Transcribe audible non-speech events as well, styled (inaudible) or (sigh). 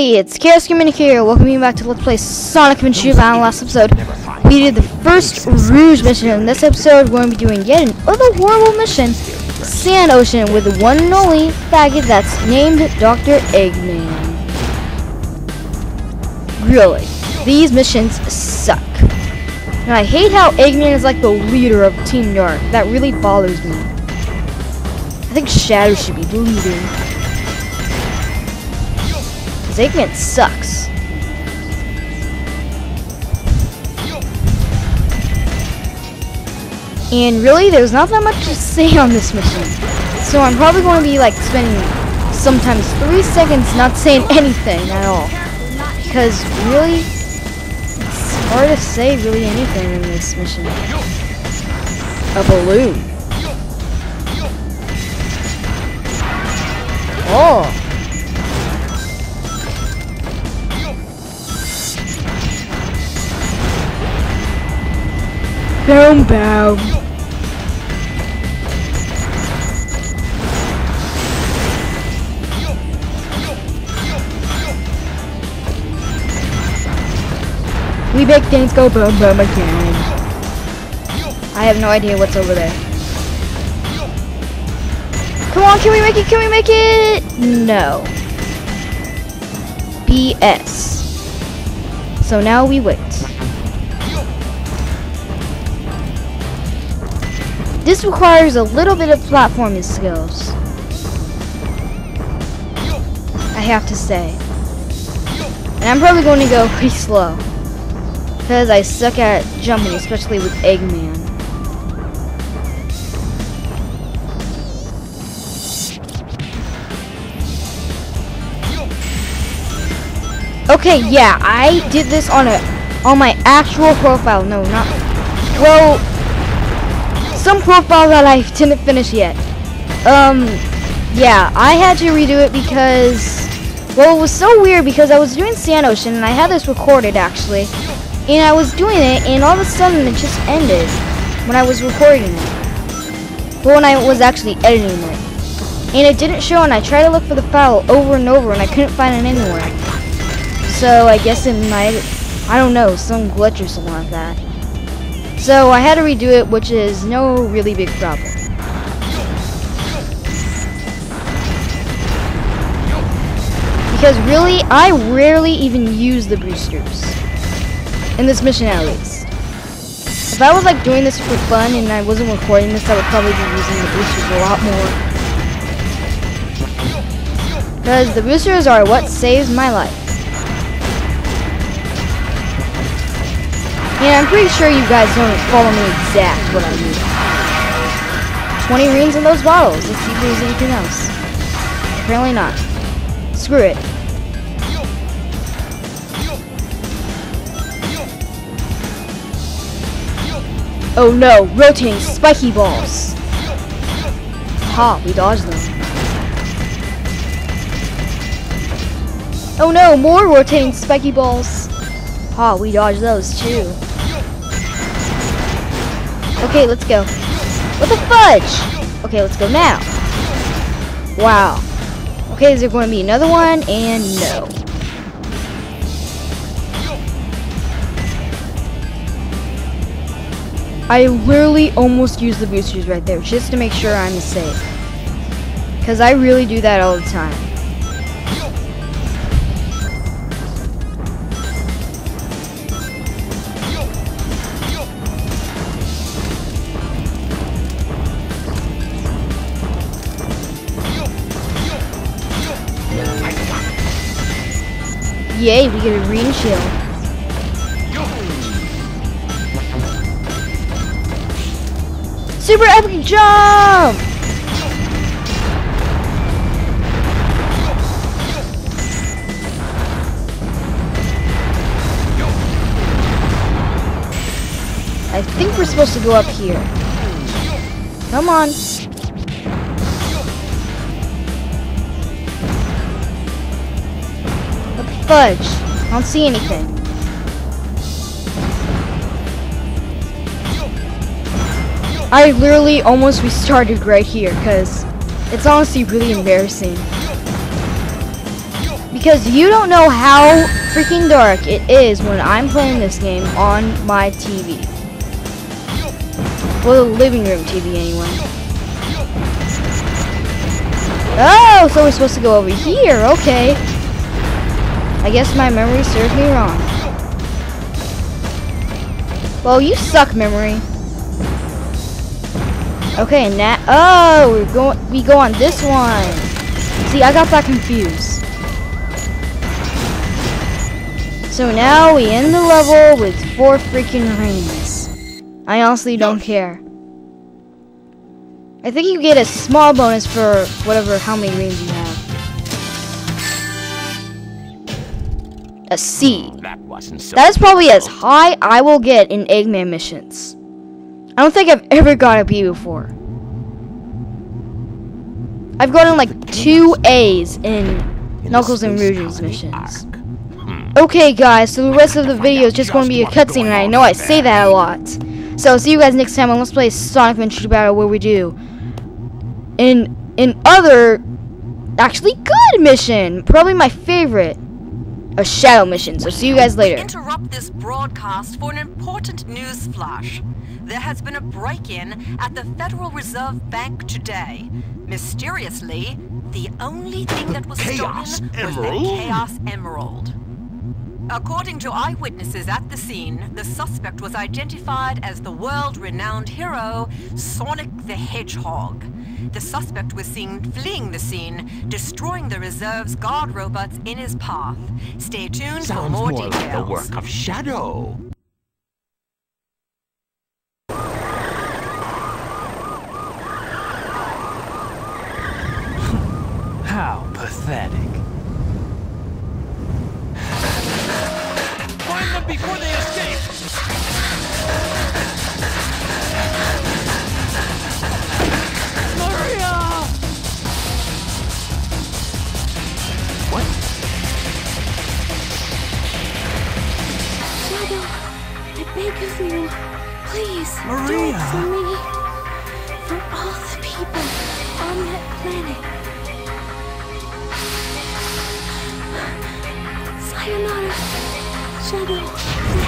everybody, it's ChaosGamerNick here. Welcome back to Let's Play Sonic Adventure Battle. Last episode, we did the first Rouge mission. In this episode, we're going to be doing yet another horrible mission, Sand Ocean, with the one and only faggot that's named Dr. Eggman. Really, these missions suck. And I hate how Eggman is like the leader of Team Dark. That really bothers me. I think Shadow should be leader. Eggman sucks. And really, there's not that much to say (laughs) on this mission. So I'm probably going to be like spending sometimes three seconds not saying anything at all. Because really, it's hard to say really anything in this mission. A balloon. Oh. Boom, boom. We make things go boom boom again. I have no idea what's over there. Come on, can we make it? Can we make it? No. BS. So now we wait. This requires a little bit of platforming skills. I have to say. And I'm probably going to go pretty slow. Because I suck at jumping, especially with Eggman. Okay, yeah, I did this on a on my actual profile. No, not well, some profile that I didn't finish yet. Um, yeah, I had to redo it because, well, it was so weird because I was doing Sand Ocean and I had this recorded actually, and I was doing it and all of a sudden it just ended when I was recording it. But when I was actually editing it. And it didn't show and I tried to look for the file over and over and I couldn't find it anywhere. So I guess it might, I don't know, some glitch or something like that. So I had to redo it, which is no really big problem. Because really, I rarely even use the boosters. In this mission at least. If I was like doing this for fun and I wasn't recording this, I would probably be using the boosters a lot more. Because the boosters are what saves my life. Yeah, I'm pretty sure you guys don't follow me exact what I mean. 20 rings in those bottles. Let's see if there's anything else. Apparently not. Screw it. Oh no, rotating spiky balls. Ha, we dodged them. Oh no, more rotating spiky balls. Ha, we dodged those too. Okay, let's go. What the fudge? Okay, let's go now. Wow. Okay, is there going to be another one? And no. I literally almost used the boosters right there just to make sure I'm safe. Because I really do that all the time. Yay, we get a green shield. Super epic jump! I think we're supposed to go up here. Come on. Fudge. I don't see anything. I literally almost restarted right here because it's honestly really embarrassing. Because you don't know how freaking dark it is when I'm playing this game on my TV. Well, the living room TV anyway. Oh, so we're supposed to go over here, okay. I guess my memory served me wrong. Well, you suck, memory. Okay, and that. Oh, we go. We go on this one. See, I got that confused. So now we end the level with four freaking rings. I honestly don't care. I think you get a small bonus for whatever, how many rings you have. A C. That wasn't so. That is probably as high I will get in Eggman missions. I don't think I've ever got a B before. I've gotten like two A's in In Knuckles and Rouge's missions. Hmm. Okay, guys, so the rest of the video is just going to be a cutscene, and I know I say that a lot. So, see you guys next time on Let's Play Sonic Adventure Battle, where we do in in other actually good mission, probably my favorite, a shadow mission. So, see you guys We later. interrupt this broadcast for an important news flash. There has been a break-in at the Federal Reserve Bank today. Mysteriously, the only thing that was Chaos stolen Emerald? was the Chaos Emerald. According to eyewitnesses at the scene, the suspect was identified as the world-renowned hero, Sonic the Hedgehog. The suspect was seen fleeing the scene, destroying the reserve's guard robots in his path. Stay tuned for Sounds more, more like details. the work of Shadow. (laughs) How pathetic. Beg of you, please do Maria. it for me. For all the people on that planet. Sayonara, Shadow